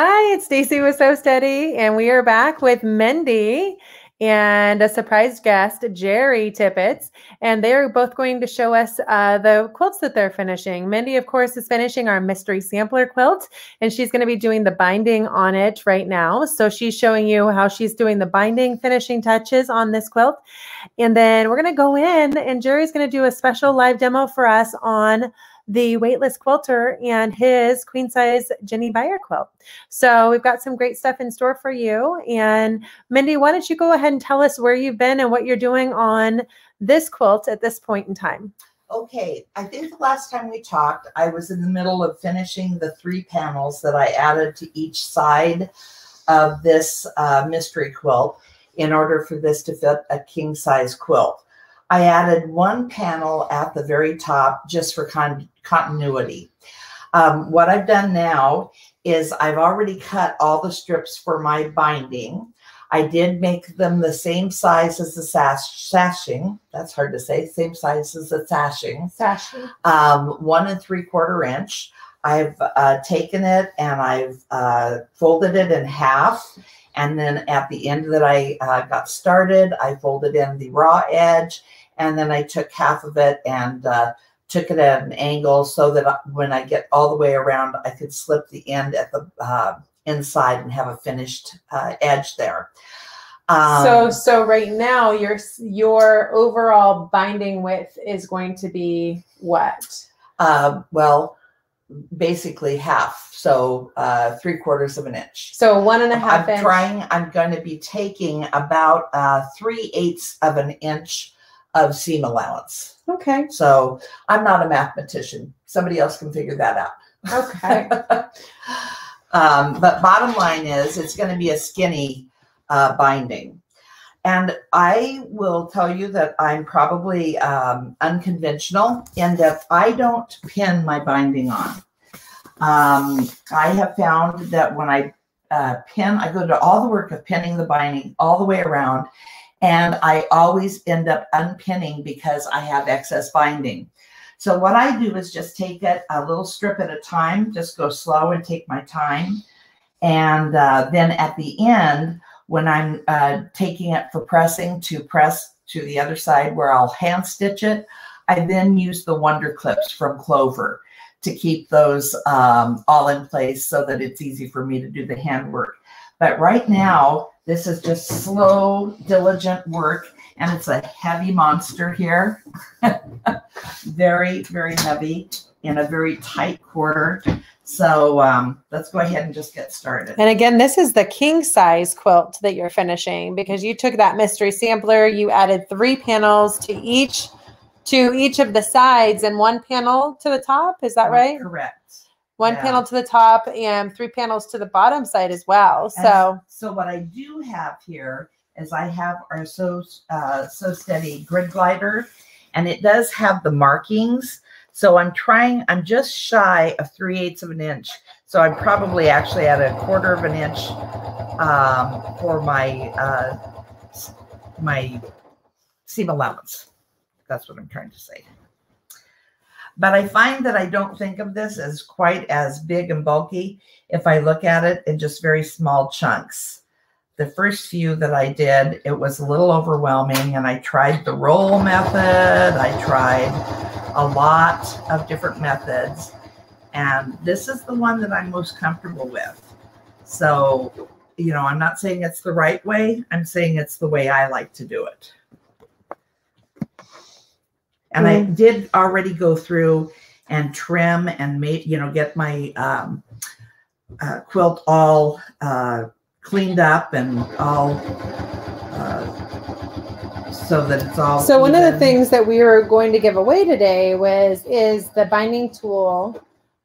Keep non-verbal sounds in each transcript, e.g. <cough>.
Hi, it's Stacy with Sew Steady, and we are back with Mendy and a surprise guest, Jerry Tippett. And they're both going to show us uh, the quilts that they're finishing. Mendy, of course, is finishing our mystery sampler quilt, and she's going to be doing the binding on it right now. So she's showing you how she's doing the binding finishing touches on this quilt. And then we're going to go in, and Jerry's going to do a special live demo for us on the Weightless Quilter and his queen size Jinny Beyer quilt. So we've got some great stuff in store for you. And Mendy, why don't you go ahead and tell us where you've been and what you're doing on this quilt at this point in time? Okay, I think the last time we talked, I was in the middle of finishing the three panels that I added to each side of this uh, mystery quilt in order for this to fit a king size quilt. I added one panel at the very top just for con continuity. Um, what I've done now is I've already cut all the strips for my binding. I did make them the same size as the sash, sashing. That's hard to say. Same size as the sashing. Sashing. Um, one and three quarter inch. I've uh, taken it and I've uh, folded it in half. And then at the end that I uh, got started, I folded in the raw edge and then I took half of it and uh, took it at an angle so that when I get all the way around, I could slip the end at the uh, inside and have a finished uh, edge there. Um, so, so right now your your overall binding width is going to be what? Uh, well, basically half, so uh, three quarters of an inch. So one and a half. I'm inch. trying. I'm going to be taking about uh, three eighths of an inch of seam allowance. Okay. So I'm not a mathematician. Somebody else can figure that out. Okay. <laughs> um, but bottom line is it's going to be a skinny uh, binding. And I will tell you that I'm probably um, unconventional in that I don't pin my binding on. Um, I have found that when I uh, pin, I go to all the work of pinning the binding all the way around, and I always end up unpinning because I have excess binding. So what I do is just take it a little strip at a time, just go slow and take my time. And uh, then at the end, when I'm uh, taking it for pressing to press to the other side where I'll hand stitch it, I then use the Wonder Clips from Clover to keep those um, all in place so that it's easy for me to do the handwork. But right now, this is just slow, diligent work, and it's a heavy monster here. <laughs> very, very heavy in a very tight quarter. So um, let's go ahead and just get started. And again, this is the king size quilt that you're finishing because you took that mystery sampler, you added three panels to each to each of the sides and one panel to the top. Is that right? Correct one yeah. panel to the top and three panels to the bottom side as well. So, and so what I do have here is I have our so uh, Sew Steady grid glider, and it does have the markings. So I'm trying. I'm just shy of three eighths of an inch. So I'm probably actually at a quarter of an inch um, for my uh, my seam allowance. That's what I'm trying to say. But I find that I don't think of this as quite as big and bulky if I look at it in just very small chunks. The first few that I did, it was a little overwhelming and I tried the roll method. I tried a lot of different methods. And this is the one that I'm most comfortable with. So, you know, I'm not saying it's the right way. I'm saying it's the way I like to do it. And mm. I did already go through and trim and make, you know, get my um, uh, quilt all uh, cleaned up and all uh, so that it's all. So even. one of the things that we were going to give away today was is the binding tool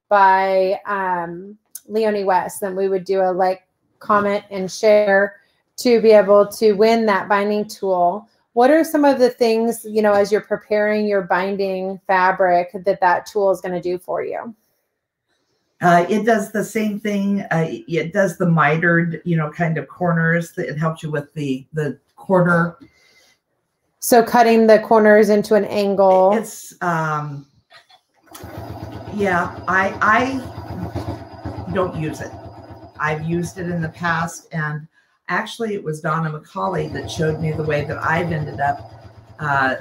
by um, Leonie West. Then we would do a like, comment, and share to be able to win that binding tool what are some of the things you know as you're preparing your binding fabric that that tool is going to do for you? Uh, it does the same thing. Uh, it does the mitered you know kind of corners it helps you with the the corner. So cutting the corners into an angle. It's um yeah i i don't use it. I've used it in the past, and actually, it was Donna McCauley that showed me the way that I've ended up uh,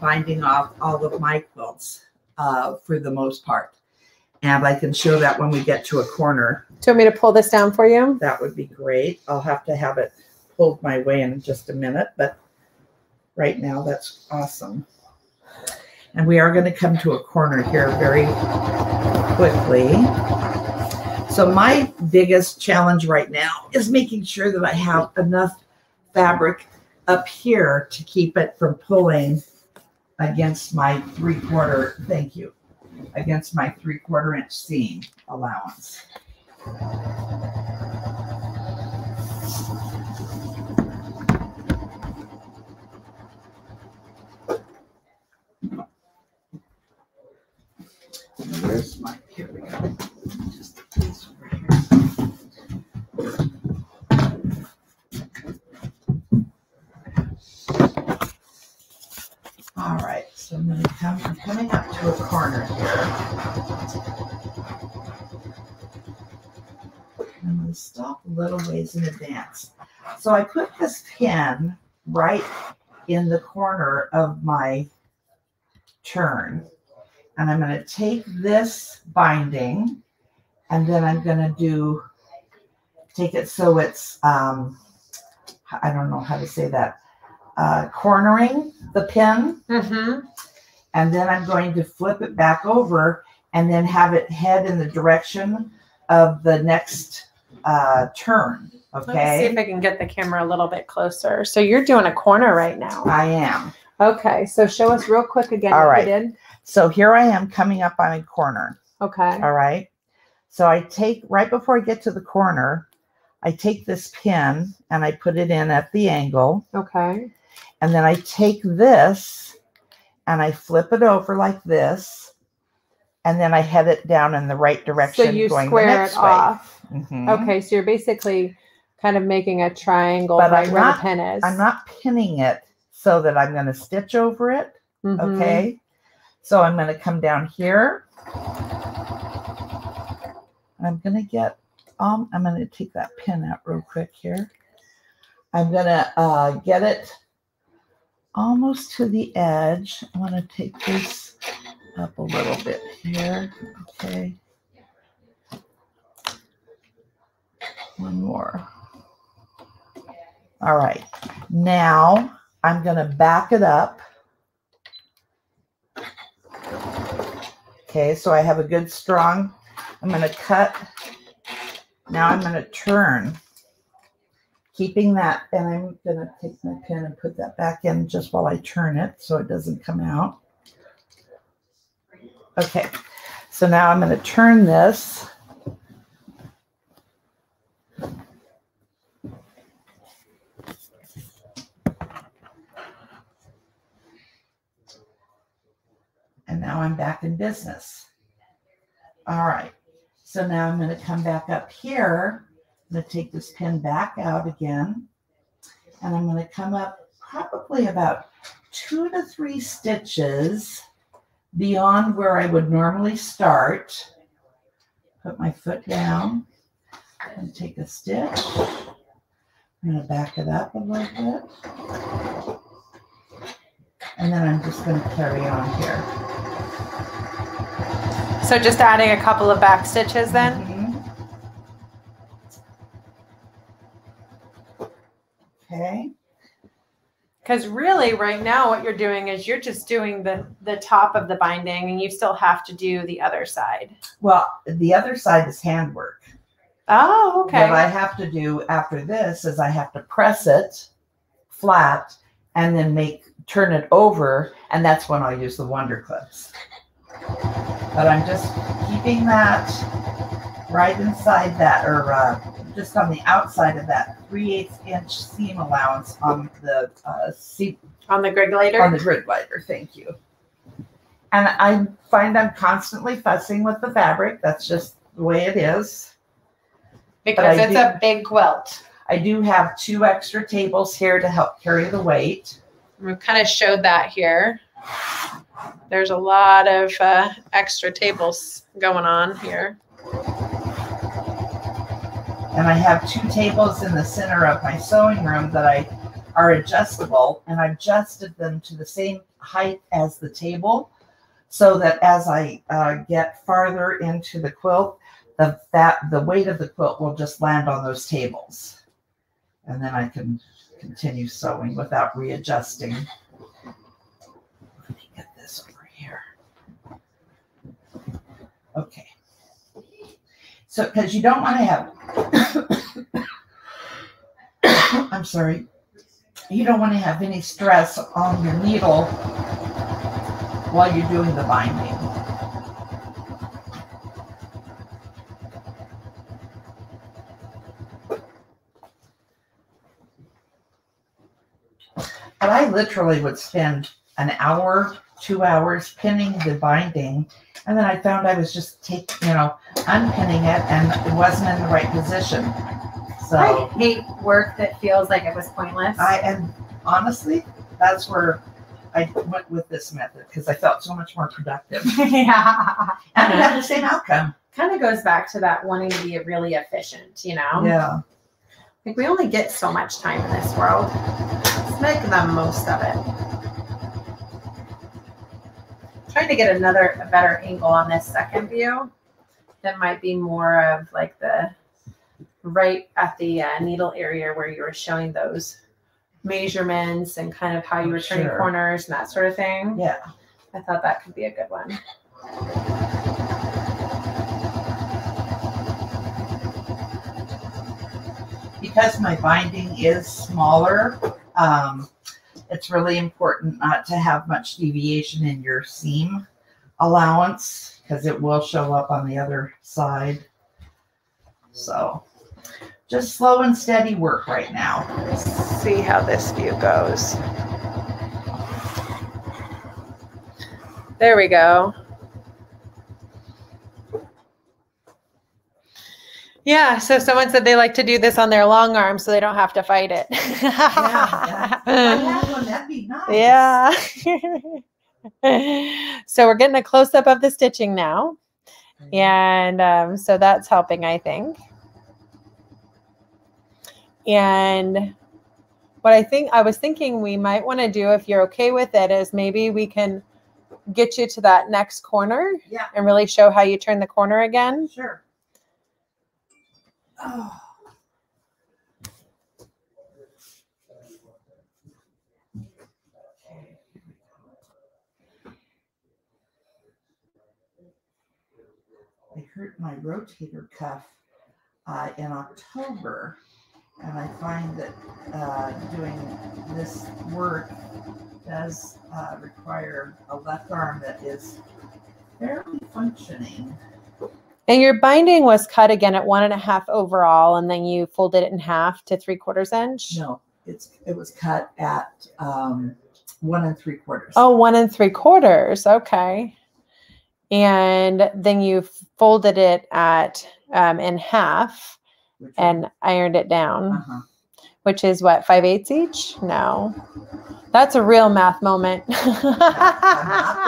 binding off all of my quilts uh, for the most part. And I can show that when we get to a corner. Do you want me to pull this down for you? That would be great. I'll have to have it pulled my way in just a minute, but right now that's awesome. And we are going to come to a corner here very quickly. So my biggest challenge right now is making sure that I have enough fabric up here to keep it from pulling against my three quarter, thank you, against my three quarter inch seam allowance. Where's my, here we go. Just this over here. All right, so I'm gonna come, I'm coming up to a corner here. I'm gonna stop a little ways in advance. So I put this pin right in the corner of my turn. And I'm gonna take this binding and then I'm gonna do, take it so it's, um, I don't know how to say that, uh, cornering the pin. Mm-hmm. And then I'm going to flip it back over and then have it head in the direction of the next uh, turn. Let me see if I can get the camera a little bit closer. So you're doing a corner right now. I am. Okay, so show us real quick again All right. you did. So here I am coming up on a corner. Okay. All right. So I take, right before I get to the corner, I take this pin and I put it in at the angle. Okay. And then I take this and I flip it over like this. And then I head it down in the right direction. So you square it way. off. Mhm. Okay, so you're basically kind of making a triangle But right I'm where not- the pin is. I'm not pinning it so that I'm going to stitch over it. Mhm. Okay. So I'm going to come down here. I'm going to get, um, I'm going to take that pin out real quick here. I'm going to uh, get it almost to the edge. I want to take this up a little bit here. Okay. One more. All right. Now I'm going to back it up. Okay, so I have a good strong, I'm going to cut. Now I'm going to turn, keeping that, and I'm going to take my pin and put that back in just while I turn it so it doesn't come out. Okay, so now I'm going to turn this. And now I'm back in business. All right. So now I'm going to come back up here. I'm going to take this pin back out again. And I'm going to come up probably about two to three stitches beyond where I would normally start. Put my foot down and take a stitch. I'm going to back it up a little bit. And then I'm just going to carry on here. So just adding a couple of back stitches then? Mhm. Okay. Because really, right now, what you're doing is you're just doing the the top of the binding, and you still have to do the other side. Well, the other side is handwork. Oh, okay. What I have to do after this is I have to press it flat and then make turn it over, and that's when I'll use the wonder clips. But I'm just keeping that right inside that, or uh, just on the outside of that 3 8 inch seam allowance on the uh, seam On the grid glider. on the grid glider. Thank you. And I find I'm constantly fussing with the fabric. That's just the way it is. because it's do- a big quilt. I do have two extra tables here to help carry the weight. We kind of showed that here. There's a lot of uh, extra tables going on here. And I have two tables in the center of my sewing room that I are adjustable and I've adjusted them to the same height as the table so that as I uh, get farther into the quilt, the, that the weight of the quilt will just land on those tables. And then I can continue sewing without readjusting. Let me get this over here. Okay. So, because you don't want to have, <coughs> I'm sorry, you don't want to have any stress on your needle while you're doing the binding. But I literally would spend an hour, two hours pinning the binding, and then I found I was just taking, you know, unpinning it, and it wasn't in the right position. So I hate work that feels like it was pointless. I and honestly, that's where I went with this method because I felt so much more productive <laughs> yeah. and it had the same outcome. Kind of goes back to that wanting to be really efficient, you know? Yeah. Like we only get so much time in this world. Let's make the most of it. Trying to get another a better angle on this second view. That might be more of like the right at the uh, needle area where you were showing those measurements and kind of how you were turning Sure. corners and that sort of thing. Yeah. I thought that could be a good one. Because my binding is smaller, um, it's really important not to have much deviation in your seam allowance because it will show up on the other side. So just slow and steady work right now. Let's see how this view goes. There we go. Yeah, so someone said they like to do this on their long arm so they don't have to fight it. yeah. If I had one, that'd be nice. yeah. <laughs> so we're getting a close up of the stitching now. And um, so that's helping, I think. And what I think I was thinking we might want to do, if you're okay with it, is maybe we can get you to that next corner Yeah, and really show how you turn the corner again. sure. Oh. I hurt my rotator cuff uh, in October, and I find that uh, doing this work does uh, require a left arm that is fairly functioning. And your binding was cut again at one and a half overall, and then you folded it in half to three quarters inch. No, it's it was cut at um, one and three quarters. Oh, one and three quarters. Okay. And then you folded it at um, in half which and ironed it down, uh-huh. which is what, five eighths each? No. That's a real math moment. the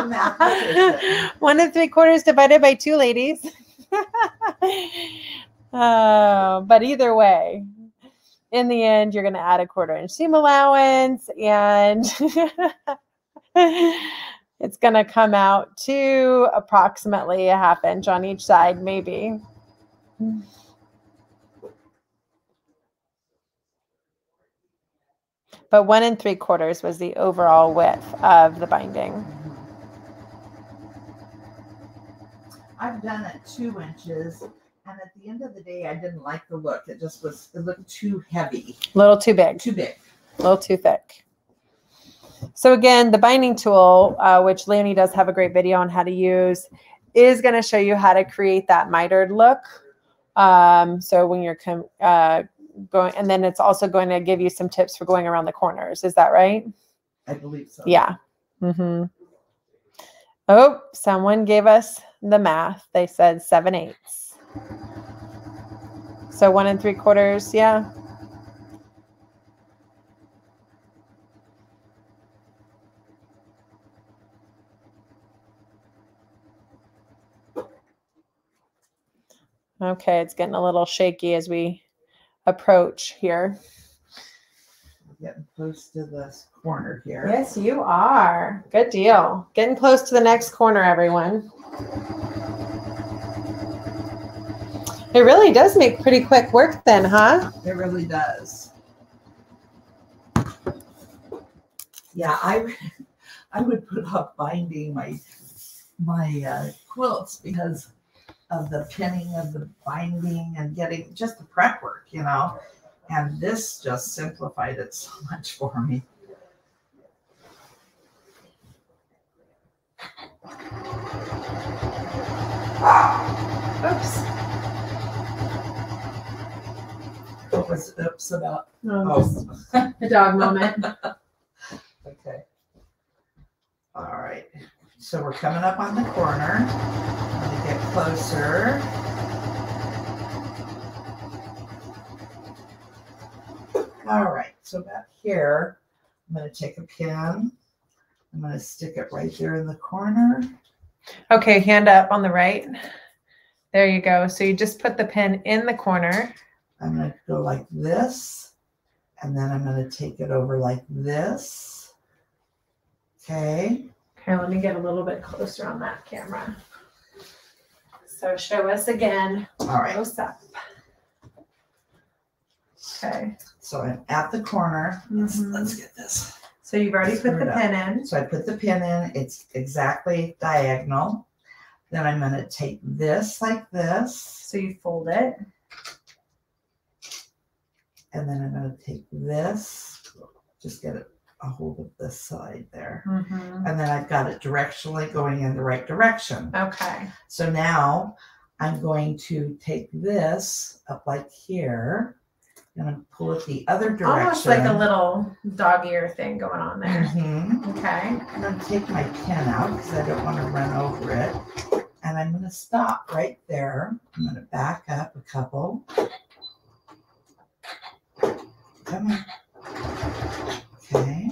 mathematician. <laughs> One and three quarters divided by two, ladies. <laughs> uh, but either way, in the end, you're going to add a quarter inch seam allowance and <laughs> it's going to come out to approximately a half inch on each side, maybe. But one and three quarters was the overall width of the binding. I've done it two inches, and at the end of the day, I didn't like the look. It just was it looked too heavy, A little too big. too big. a little too thick. So again, the binding tool, uh, which Leonie does have a great video on how to use, is going to show you how to create that mitered look. Um, so when you're com- uh, going, and then it's also going to give you some tips for going around the corners. Is that right? I believe so. Yeah. Mm-hmm. Oh, someone gave us the math. They said seven eighths. So one and three quarters. Yeah. Okay, it's getting a little shaky as we approach here. Getting close to this corner here. Yes, you are. Good deal. Getting close to the next corner, everyone. It really does make pretty quick work then, huh? It really does. Yeah, I <laughs> I would put off binding my my uh, quilts because of the pinning of the binding and getting just the prep work, you know. And this just simplified it so <laughs> much for me. Oops. What was oops about? Oh, oh. just a dog moment. <laughs> Okay. All right. So we're coming up on the corner. Let me get closer. All right. So about here, I'm going to take a pin. I'm going to stick it right there in the corner. Okay, hand up on the right. There you go. So you just put the pin in the corner. I'm going to go like this. And then I'm going to take it over like this. Okay. Okay, let me get a little bit closer on that camera. So show us again. All right. Close up. Okay. So I'm at the corner. Let's, Mhm. let's get this. So you've already put the it up. pin in. So I put the pin in, it's exactly diagonal. Then I'm gonna take this like this, So you fold it. and then I'm gonna take this, just get a hold of this side there. Mhm. And then I've got it directionally going in the right direction. Okay. So now I'm going to take this up like here, and pull it the other direction. Almost like a little dog ear thing going on there. Mhm. Okay. I'm gonna take my pen out because I don't want to run over it. And I'm gonna stop right there. I'm gonna back up a couple. Come on. Okay.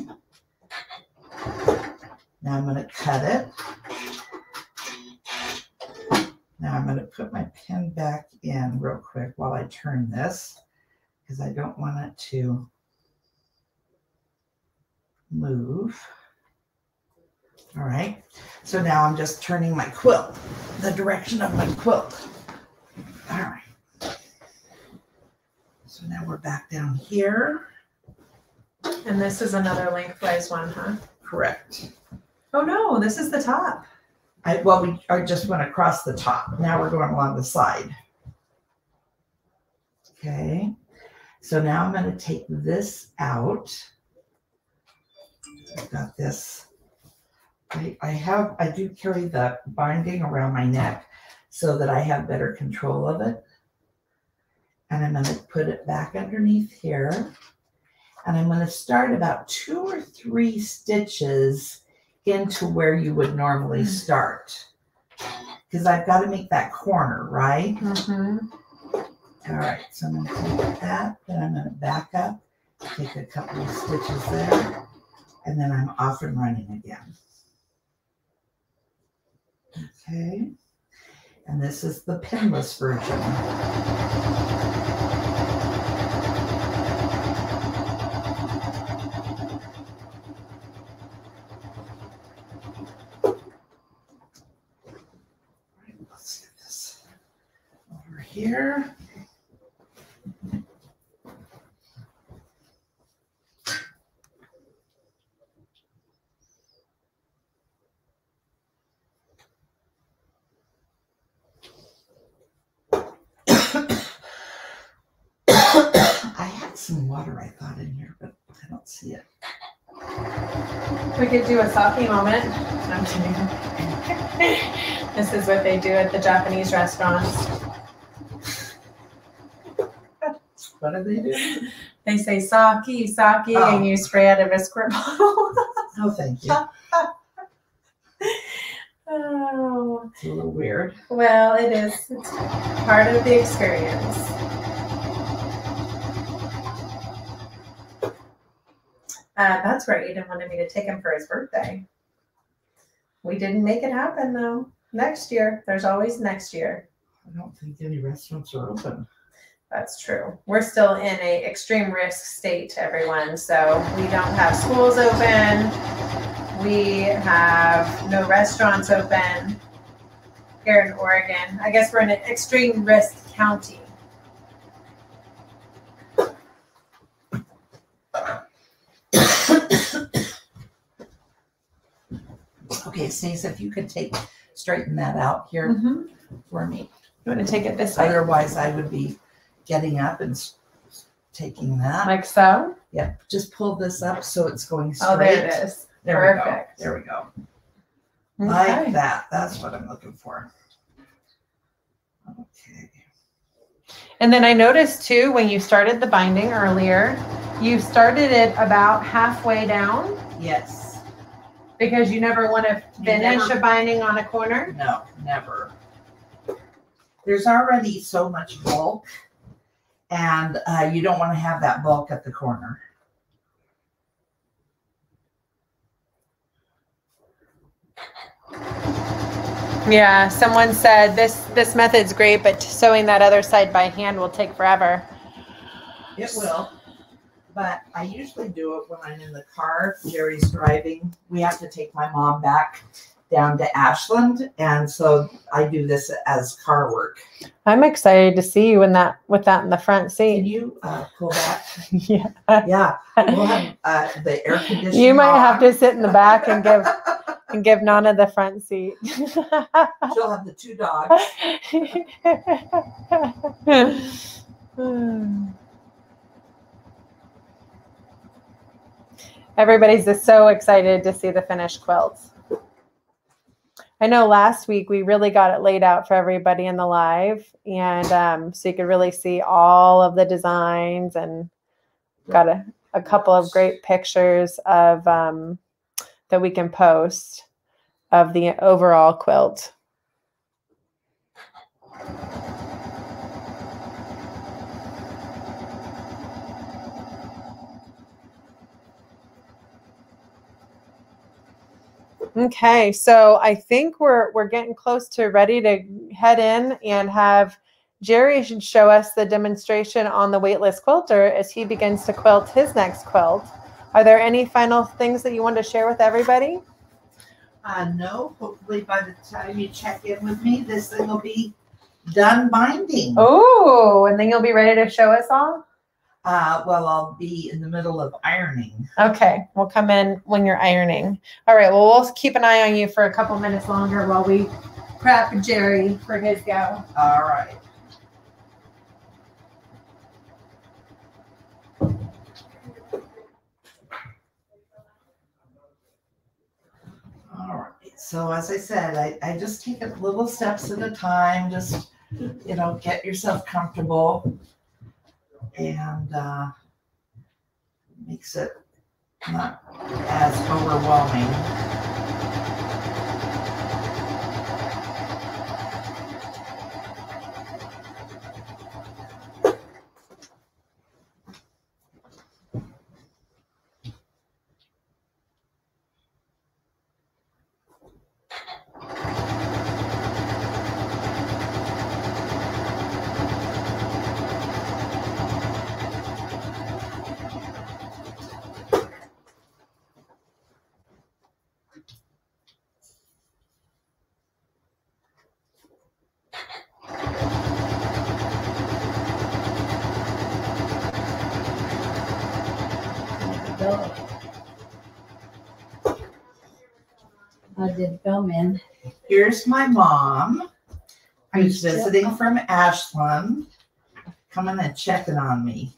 Now I'm gonna cut it. Now I'm gonna put my pen back in real quick while I turn this because I don't want it to move. All right, so now I'm just turning my quilt, the direction of my quilt. All right. So now we're back down here. And this is another lengthwise one, huh? Correct. Oh no, this is the top. I, well, we I just went across the top. Now we're going along the side. Okay. So now I'm going to take this out. I've got this. I, I have, I do carry the binding around my neck so that I have better control of it. And I'm going to put it back underneath here. And I'm going to start about two or three stitches into where you would normally start. Because I've got to make that corner, right? Mm-hmm. All right, so I'm going to take that, then I'm going to back up, take a couple of stitches there, and then I'm off and running again. Okay, and this is the pinless version. Let's get this over here. I had some water I thought in here, but I don't see it. We could do a sake moment. I'm kidding. <laughs> this is what they do at the Japanese restaurants. <laughs> What do they do? They say sake, sake, Oh. and you spray out of a squirt bottle. <laughs> Oh, thank you. oh, It's a little weird. well, it is. It's part of the experience. Uh, that's right. Eden wanted me to take him for his birthday. We didn't make it happen though. Next year. There's always next year. I don't think any restaurants are open. That's true. We're still in a extreme risk state, everyone. So we don't have schools open. We have no restaurants open here in Oregon. I guess we're in an extreme risk county. Okay, Stacey, if you could take, straighten that out here Mhm. for me. You want to take it this way, Otherwise, I would be getting up and s- taking that. like so? Yep, just pull this up so it's going straight. Oh, there it is. There we go. Perfect. There we go. Okay. Like that. That's what I'm looking for. Okay. And then I noticed too, when you started the binding earlier, you started it about halfway down Yes. Because you never want to You finish never- a binding on a corner. No, never. There's already so much bulk, and uh, you don't want to have that bulk at the corner. Yeah, someone said this this method's great, but sewing that other side by hand will take forever. It will. But I usually do it when I'm in the car. Jerry's driving. We have to take my mom back down to Ashland, and so I do this as car work. I'm excited to see you in that with that in the front seat. Can you uh, pull that? <laughs> yeah. Yeah, we'll have uh, the air conditioning. You might have to sit in the back and give <laughs> and give Nana the front seat. <laughs> She'll have the two dogs. Everybody's just so excited to see the finished quilts. I know last week we really got it laid out for everybody in the live, and um, so you could really see all of the designs and got a, a couple of great pictures of um, that we can post of the overall quilt. Okay, so I think we're we're getting close to ready to head in and have Jerry should show us the demonstration on the weightless quilter as he begins to quilt his next quilt. Are there any final things that you want to share with everybody? Uh, no, hopefully by the time you check in with me, this thing will be done binding. Oh, and then you'll be ready to show us all? Uh, well, I'll be in the middle of ironing. Okay, we'll come in when you're ironing. All right, well, we'll keep an eye on you for a couple minutes longer while we prep Jerry for his go. All right. All right. So as I said, I, I just take it little steps at a time. Just you know, get yourself comfortable, and uh, makes it not as overwhelming. Did film in. Here's my mom, who's visiting from Ashland, coming and checking on me.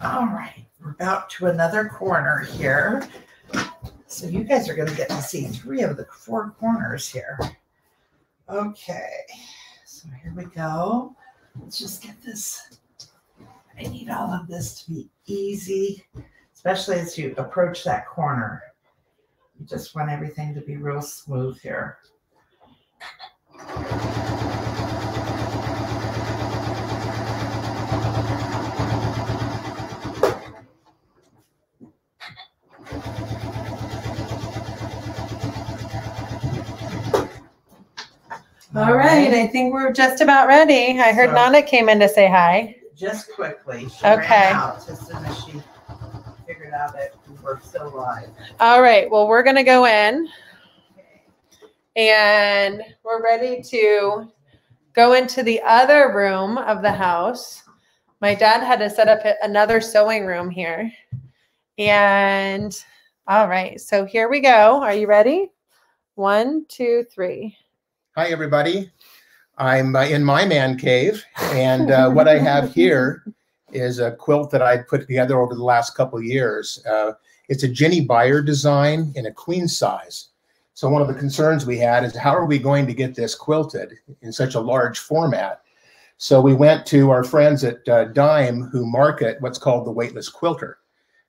All right, we're about to another corner here. So you guys are gonna get to see three of the four corners here. Okay, so here we go. Let's just get this. I need all of this to be easy, especially as you approach that corner. You just want everything to be real smooth here. All right, I think we're just about ready. I heard So- Nana came in to say hi. Just quickly, she Okay. ran out as soon as she figured out that we were still live. All right, well, we're gonna go in and we're ready to go into the other room of the house. My dad had to set up a- another sewing room here. And all right, so here we go. Are you ready? One, two, three. Hi, everybody. I'm uh, in my man cave, and uh, what I have here is a quilt that I put together over the last couple years. Uh, it's a Jinny Beyer design in a queen size. So one of the concerns we had is how are we going to get this quilted in such a large format? So we went to our friends at uh, Dime who market what's called the weightless quilter.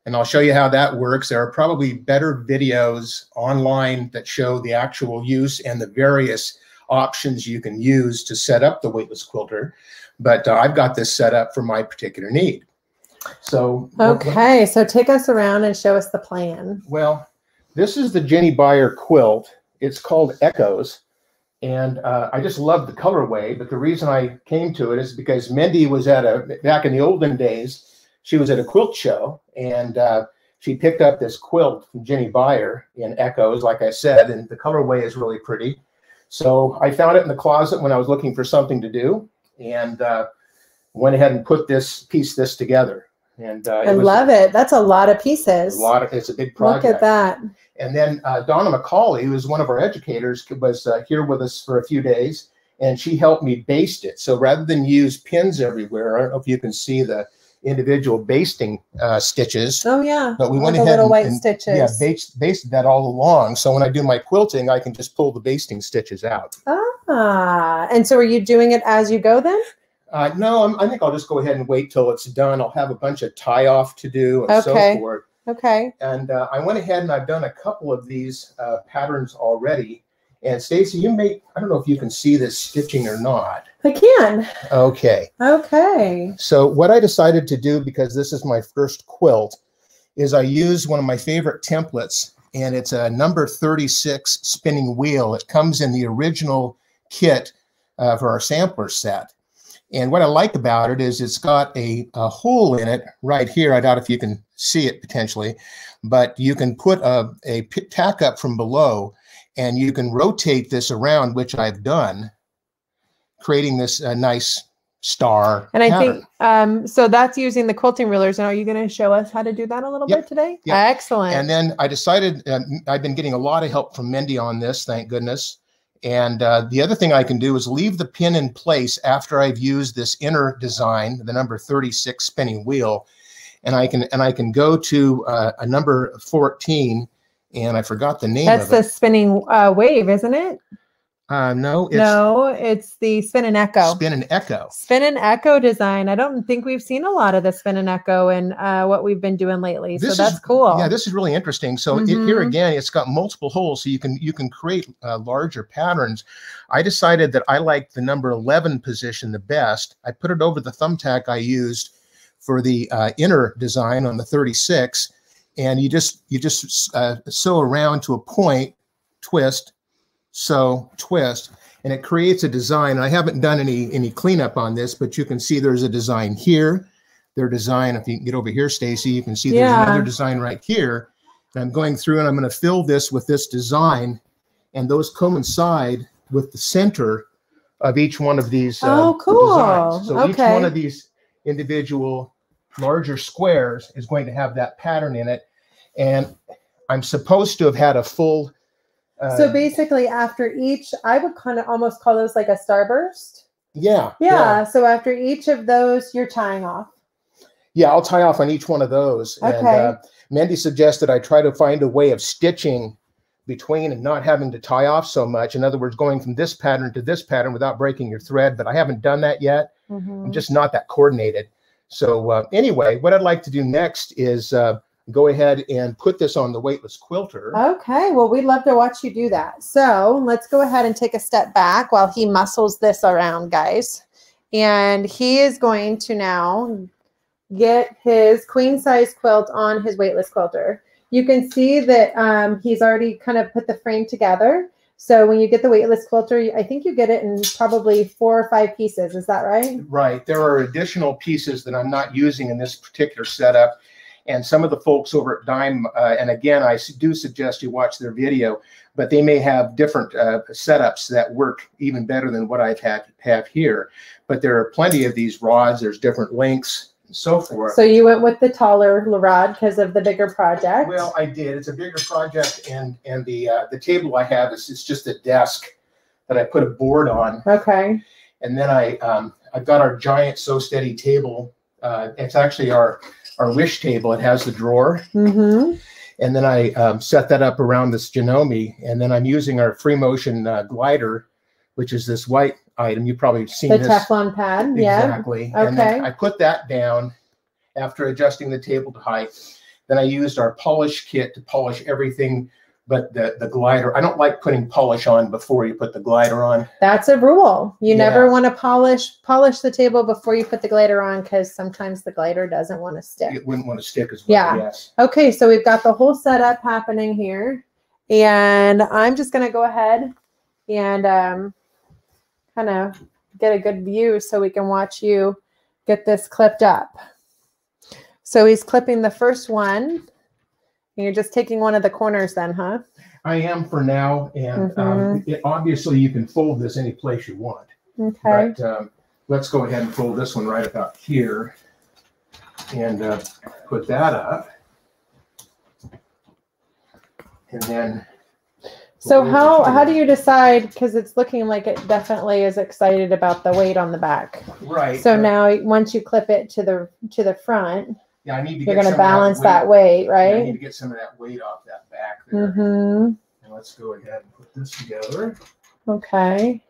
And I'll show you how that works. There are probably better videos online that show the actual use and the various options you can use to set up the weightless quilter. But uh, I've got this set up for my particular need. So, Okay, so take us around and show us the plan. well, this is the Jinny Beyer quilt. It's called Echoes. And uh, I just love the colorway. But the reason I came to it is because Mendy was at a, back in the olden days, she was at a quilt show and uh, she picked up this quilt from Jinny Beyer in Echoes, like I said, and the colorway is really pretty. So I found it in the closet when I was looking for something to do and uh, went ahead and put this piece this together. And uh, I love it. That's a lot of pieces. a lot of it's a big project. Look at that. And then uh, Donna McCauley, who is one of our educators, was uh, here with us for a few days, and she helped me baste it. So rather than use pins everywhere, I don't know if you can see the individual basting uh, stitches, Oh yeah. but we All went the ahead little and, white and- stitches. yeah, based, basted that all along. So when I do my quilting, I can just pull the basting stitches out. Ah, and so are you doing it as you go then? Uh, no, I'm, I think I'll just go ahead and wait till it's done. I'll have a bunch of tie off to do and Okay. so forth. Okay. And uh, I went ahead and I've done a couple of these uh, patterns already. And Stacy, you may, I don't know if you can see this stitching or not. I can. Okay. Okay. So what I decided to do, because this is my first quilt, is I use one of my favorite templates and it's a number 36 spinning wheel. It comes in the original kit uh, for our sampler set. And what I like about it is it's got a, a hole in it right here. I doubt if you can see it potentially, but you can put a, a tack up from below and you can rotate this around, which I've done, creating this uh, nice star. And I pattern. think um, so. That's using the quilting rulers. And are you going to show us how to do that a little Yep. bit today? Yep. Excellent. And then I decided uh, I've been getting a lot of help from Mendy on this, thank goodness. And uh, the other thing I can do is leave the pin in place after I've used this inner design, the number 36 spinning wheel, and I can and I can go to uh, a number 14, and I forgot the name That's the spinning uh, wave, isn't it? Uh, no, it's no, it's the spin and echo. spin and echo. Spin and echo design. I don't think we've seen a lot of the spin and echo in uh, what we've been doing lately. This so is- that's cool. Yeah, this is really interesting. So it, here Mhm. again, it's got multiple holes, so you can you can create uh, larger patterns. I decided that I liked the number eleven position the best. I put it over the thumbtack I used for the uh, inner design on the thirty six, and you just you just uh, sew around to a point, twist, sew, twist, and it creates a design. I haven't done any any cleanup on this, but you can see there's a design here. Their design, if you can get over here, Stacy, you can see there's Yeah. another design right here. And I'm going through and I'm going to fill this with this design, and those coincide with the center of each one of these. uh, Oh, cool. designs. So each one of these individual larger squares is going to have that pattern in it, and I'm supposed to have had a full. Uh, so basically, after each, I would kind of almost call those like a starburst. yeah, Yeah, So after each of those, you're tying off. Yeah, I'll tie off on each one of those. And Okay. uh, Mendy suggested I try to find a way of stitching between and not having to tie off so much. In other words, going from this pattern to this pattern without breaking your thread. But I haven't done that yet. Mhm. I'm just not that coordinated. So uh, anyway, what I'd like to do next is uh, go ahead and put this on the weightless quilter. Okay, well, we'd love to watch you do that. So let's go ahead and take a step back while he muscles this around, guys. And he is going to now get his queen size quilt on his weightless quilter. You can see that um, he's already kind of put the frame together, So when you get the weightless quilter, I think you get it in probably four or five pieces. Is that right? Right. There are additional pieces that I'm not using in this particular setup. And some of the folks over at Dime, uh, and again, I do suggest you watch their video, but they may have different uh, setups that work even better than what I've had have here. But there are plenty of these rods. There's different lengths and so forth. So you went with the taller rod because of the bigger project. Well, I did. It's a bigger project, and and the uh, the table I have is it's just a desk that I put a board on, okay. and then I um, I've got our giant Sew Steady table. Uh, it's actually our our wish table. It has the drawer, Mm-hmm. and then I um, set that up around this Janome, and then I'm using our free motion uh, glider, which is this white item. You've probably seen The this. Teflon pad. Yeah. Exactly. And then Okay. I put that down after adjusting the table to height. Then I used our polish kit to polish everything but the, the glider. I don't like putting polish on before you put the glider on. That's a rule. You Yeah. never want to polish polish the table before you put the glider on because sometimes the glider doesn't want to stick. It wouldn't want to stick as well. Yeah. Yes. Okay, so we've got the whole setup happening here. And I'm just gonna go ahead and um, kind of get a good view so we can watch you get this clipped up. So he's clipping the first one. And you're just taking one of the corners then, huh? I am for now. And um, Mm-hmm. it, obviously you can fold this any place you want. Okay. But um, let's go ahead and fold this one right about here and uh, put that up. And then So how how do you decide? Because it's looking like it definitely is excited about the weight on the back. right. So uh, now once you clip it to the to the front, yeah, I need to you're get going to some of balance that weight, Yeah, I need to get some of that weight off that back there. Mm-hmm. And let's go ahead and put this together. Okay.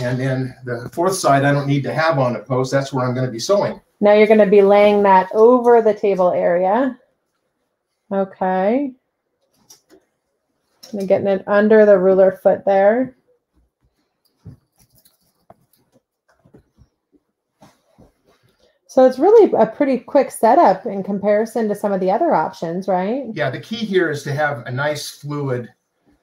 And then the fourth side, I don't need to have on a post. That's where I'm going to be sewing. Now you're going to be laying that over the table area. Okay. And getting it under the ruler foot there. So it's really a pretty quick setup in comparison to some of the other options, right? Yeah, the key here is to have a nice fluid.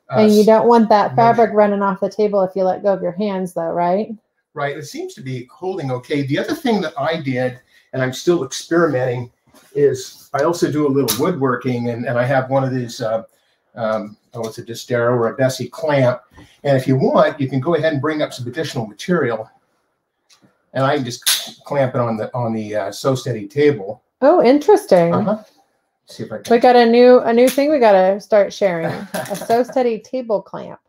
uh, And you don't want that motion. fabric running off the table if you let go of your hands, though, right? Right. It seems to be holding okay. The other thing that I did, and I'm still experimenting, is I also do a little woodworking, and, and I have one of these. Uh, um, oh, it's a Distero or a Bessey clamp. And if you want, you can go ahead and bring up some additional material, and I can just clamp it on the on the uh, Sew Steady table. Oh, interesting. Uh-huh. See if I can. We got a new a new thing we gotta start sharing. A so <laughs> steady table clamp.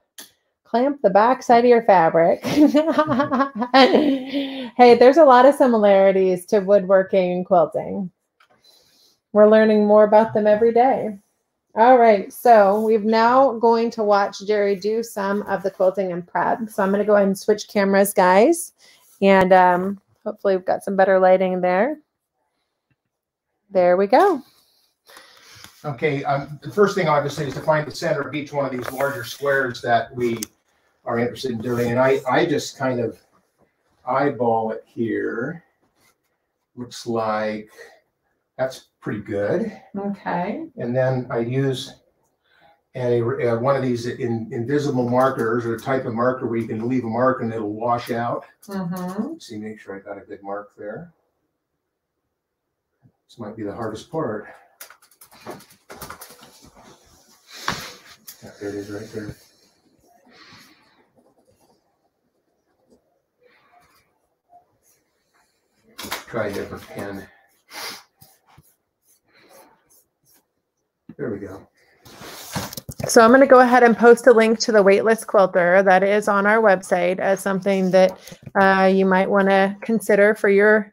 Clamp the back side of your fabric. <laughs> hey, there's a lot of similarities to woodworking and quilting. We're learning more about them every day. All right, so we've now going to watch Jerry do some of the quilting and prep. So I'm going to go ahead and switch cameras, guys, and um, hopefully we've got some better lighting there. There we go. Okay, um, the first thing obviously is to find the center of each one of these larger squares that we are interested in doing. And I, I just kind of eyeball it here. Looks like that's pretty good. Okay. And then I use a, uh, one of these in, invisible markers or a type of marker where you can leave a mark and it'll wash out. Mm-hmm. See, make sure I got a good mark there. This might be the hardest part. Yeah, there it is right there. Try a different pen. There we go. So I'm going to go ahead and post a link to the weightless quilter that is on our website as something that uh, you might want to consider for your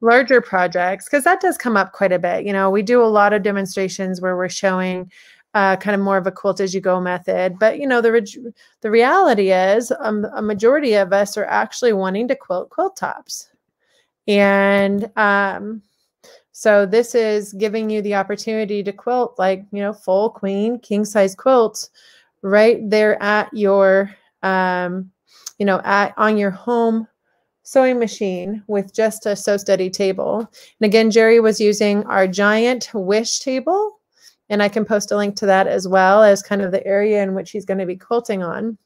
larger projects because that does come up quite a bit. You know, we do a lot of demonstrations where we're showing uh, kind of more of a quilt as you go method, but you know the re- the reality is um, a majority of us are actually wanting to quilt quilt tops, and um, so this is giving you the opportunity to quilt like, you know, full queen, king size quilts right there at your um, you know, at on your home sewing machine with just a sew steady table. And again, Jerry was using our giant wish table And I can post a link to that as well as kind of the area in which he's going to be quilting on.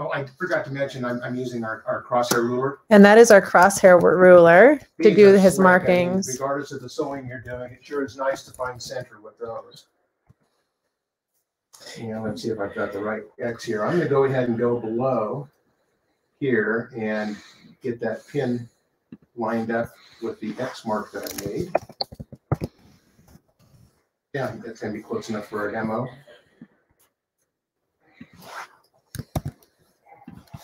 Oh, I forgot to mention, I'm, I'm using our, our crosshair ruler. And that is our crosshair ruler to These do are his slick. I mean, markings. Regardless of the sewing you're doing, it sure is nice to find center with those. Yeah, let's see if I've got the right X here. I'm gonna go ahead and go below here and get that pin lined up with the X mark that I made. Yeah, that's gonna be close enough for a demo.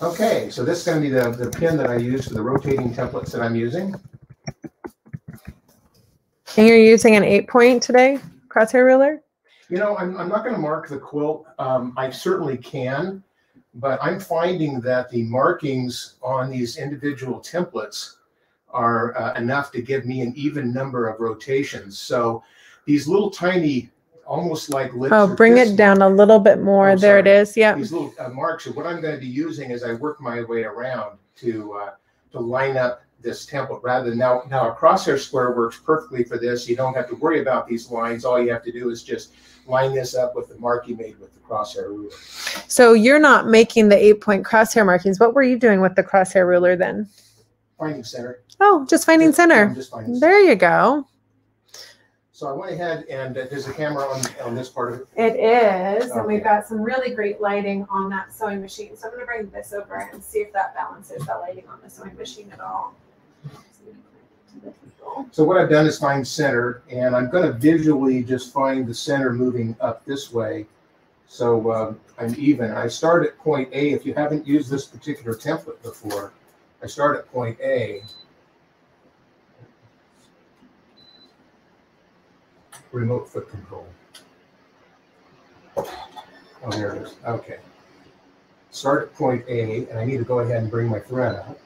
Okay, so this is gonna be the, the pin that I use for the rotating templates that I'm using. And you're using an eight point today, crosshair ruler? You know, I'm, I'm not going to mark the quilt. Um, I certainly can, but I'm finding that the markings on these individual templates are uh, enough to give me an even number of rotations. So these little tiny, almost like lips. Oh, bring it down a little bit more. There it is. Yep. these little uh, marks what I'm going to be using as I work my way around to uh, to line up this template. Rather than now, now a crosshair square works perfectly for this. You don't have to worry about these lines. All you have to do is just line this up with the mark you made with the crosshair ruler. So you're not making the eight point crosshair markings. What were you doing with the crosshair ruler then? Finding center. Oh, just finding Just- center. Just finding center. There you go. So I went ahead and uh, there's a camera on on this part of it. It is, and we've got some really great lighting on that sewing machine. So I'm gonna bring this over and see if that balances the lighting on the sewing machine at all. So what I've done is find center, and I'm going to visually just find the center moving up this way. So um, I'm even. I start at point A. If you haven't used this particular template before, I start at point A. Remote foot control. Oh, there it is. Okay. Start at point A, and I need to go ahead and bring my thread up.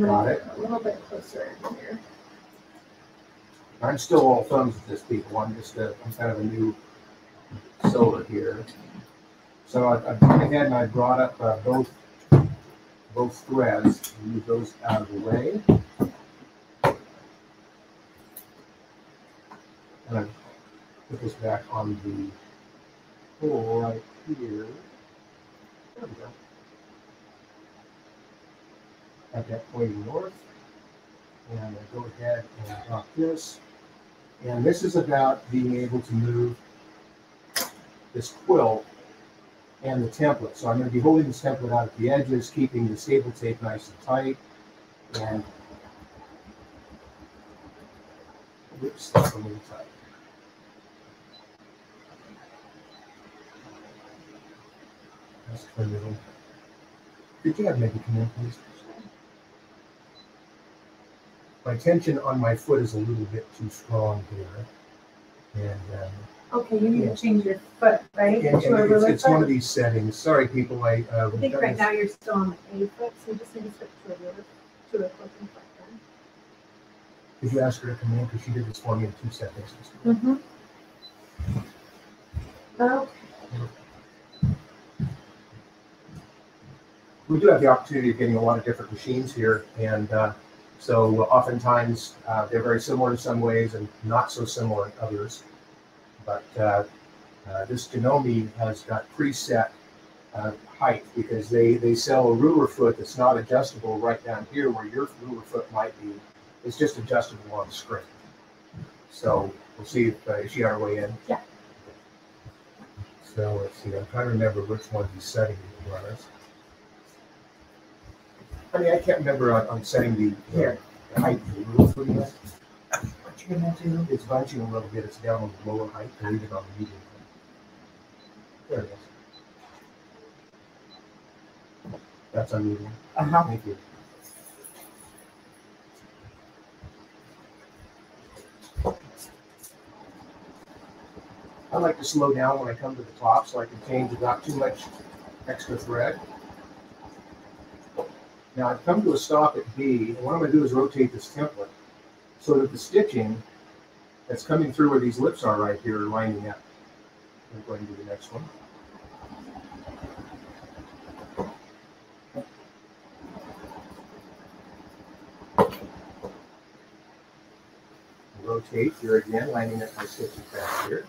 Got it. A little bit closer in here. I'm still all thumbs at this, people. I'm just a, I'm kind of a new sewer here. So I, I've gone ahead and I brought up uh, both, both threads, and move those out of the way. And I put this back on the hole right here. There we go. At that pointing north. And I go ahead and drop this. And this is about being able to move this quilt and the template. So I'm going to be holding this template out at the edges, keeping the staple tape nice and tight. And whip stuff a little tight. That's the middle. Could you have Maggie come in, please? My tension on my foot is a little bit too strong here. And, um, Okay, you need to change your foot, right? and- To a it's, ruler it's one of foot. these settings. Sorry, people, I, uh. I we've think done right this- now you're still on the A foot, so you just need to switch to a ruler, to a foot then. Did you ask her to come in? Because she did this for me in two seconds. Mm-hmm. Okay. We do have the opportunity of getting a lot of different machines here, and uh, so oftentimes uh, they're very similar in some ways and not so similar in others. But uh, uh, this Janome has got preset uh, height because they, they sell a ruler foot that's not adjustable right down here where your ruler foot might be. It's just adjustable on the screen. So we'll see if uh, is she on her way in. Yeah. So let's see. I'm trying to remember which one he's setting the runners. I mean, I can't remember on, on setting the, the height of the ruler foot yet. What you? It's bunching a little bit. It's down on the lower height, or even on the medium. There it is. That's on medium. Uh-huh. Thank you. I like to slow down when I come to the top so I can change without too much extra thread. Now I've come to a stop at B, and what I'm gonna do is rotate this template so that the stitching that's coming through where these lips are right here are lining up. I'm going to do the next one. Rotate here again, lining up my stitching back here.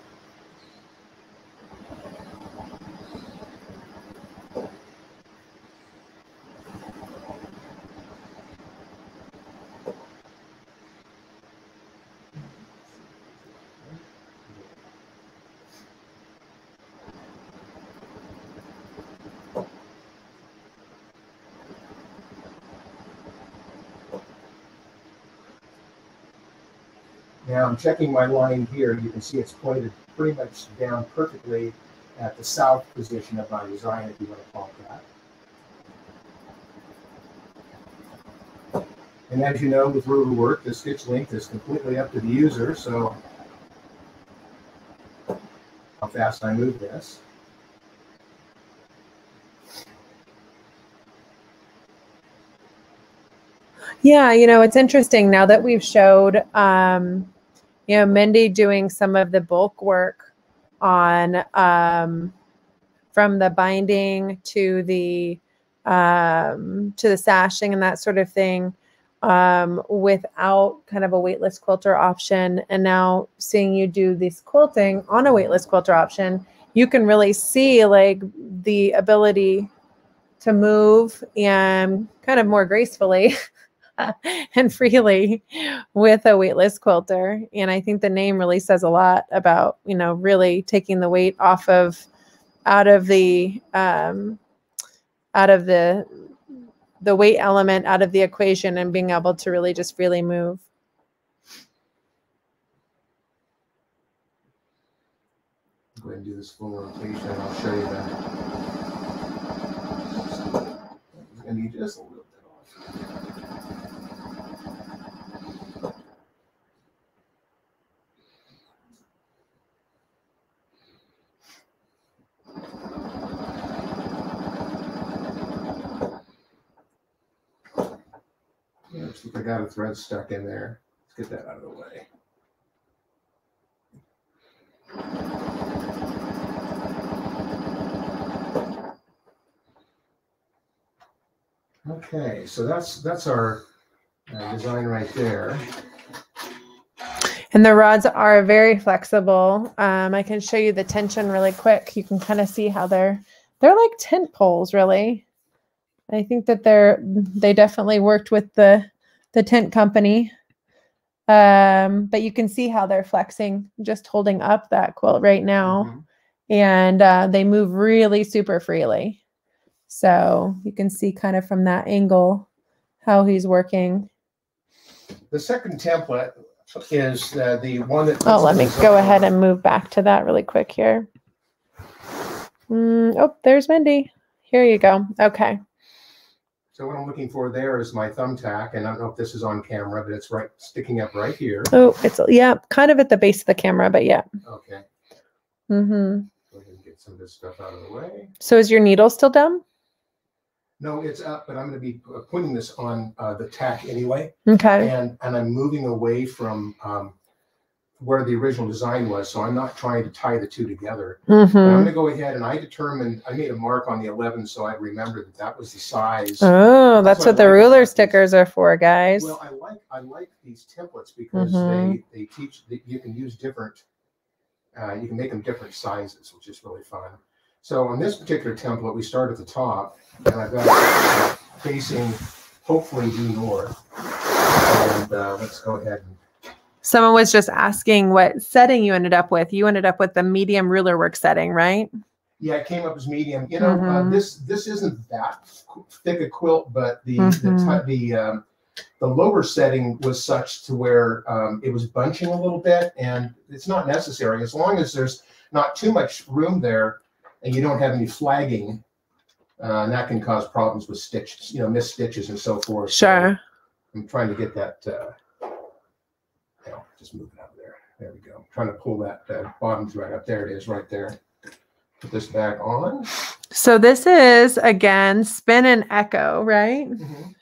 I'm checking my line here. You can see it's pointed pretty much down perfectly at the south position of my design, if you want to call it that. And as you know, with ruler work, the stitch length is completely up to the user, so how fast I move this. Yeah, you know, it's interesting now that we've showed, um, you know, Mendy doing some of the bulk work on um, from the binding to the um, to the sashing and that sort of thing um, without kind of a weightless quilter option. And now seeing you do this quilting on a weightless quilter option, you can really see like the ability to move and kind of more gracefully <laughs> <laughs> and freely with a weightless quilter. And I think the name really says a lot about, you know, really taking the weight off of out of the um out of the the weight element out of the equation and being able to really just freely move. Go ahead and do this full rotation. I'll show you that. Gonna be just a little bit off. I got a thread stuck in there. Let's get that out of the way. Okay, so that's that's our uh, design right there. And the rods are very flexible. Um, I can show you the tension really quick. You can kind of see how they're they're like tent poles, really. I think that they're they definitely worked with the the tent company. Um, but you can see how they're flexing, just holding up that quilt right now, Mhm. and uh, they move really super freely. So you can see kind of from that angle how he's working. The second template is uh, the one that. Oh, let me go ahead and move back to that really quick here. Mm, oh, there's Mendy. Here you go. Okay. So what I'm looking for there is my thumbtack, and I don't know if this is on camera, but it's right sticking up right here. Oh, it's yeah, kind of at the base of the camera, but yeah. Okay, Mm-hmm. go ahead and get some of this stuff out of the way. So is your needle still down? No, it's up, but I'm going to be uh, putting this on uh, the tack anyway, Okay. and and I'm moving away from um, where the original design was, so I'm not trying to tie the two together. But I'm Mm-hmm. going to go ahead and I determined I made a mark on the 11, so I remembered that that was the size. Oh, that's That's what what the like ruler stickers are for, guys. Well, I like I like these templates because Mhm. they they teach that you can use different. Uh, you can make them different sizes, which is really fun. So on this particular template, we start at the top, and I've got facing hopefully due north. And uh, let's go ahead and Someone was just asking what setting you ended up with. You ended up with the medium ruler work setting, right? yeah, it came up as medium. You know, uh, Mhm. this this isn't that thick a quilt, but the Mhm. the the um, the lower setting was such to where um, it was bunching a little bit, and it's not necessary as long as there's not too much room there, and you don't have any flagging. Uh, and that can cause problems with stitches, you know, missed stitches and so forth. So Sure. I'm trying to get that. Uh, just move it out of there. There we go. trying to pull that uh, bottom thread up. There it is, right there. Put this back on. So this is again spin and echo, right? Let Mhm.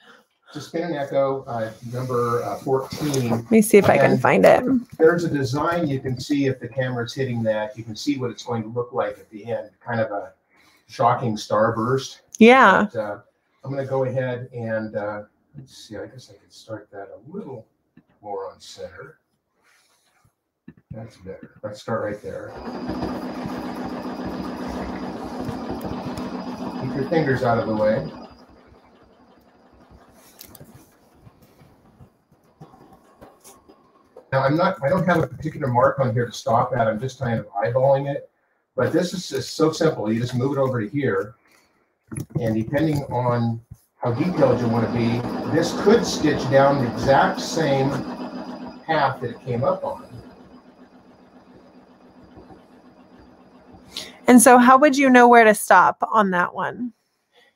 To spin and echo, uh, number uh, 14, me see if I can find it. there's a design you can see if the camera's hitting that. You can see what it's going to look like at the end, kind of a shocking starburst. Yeah. But, uh, I'm going to go ahead and uh, let's see, I guess I could start that a little more on center. That's better. Let's start right there. Keep your fingers out of the way. Now, I'm not, I don't have a particular mark on here to stop at. I'm just kind of eyeballing it. But this is just so simple. You just move it over to here. And depending on how detailed you want to be, this could stitch down the exact same path that it came up on. And so, how would you know where to stop on that one?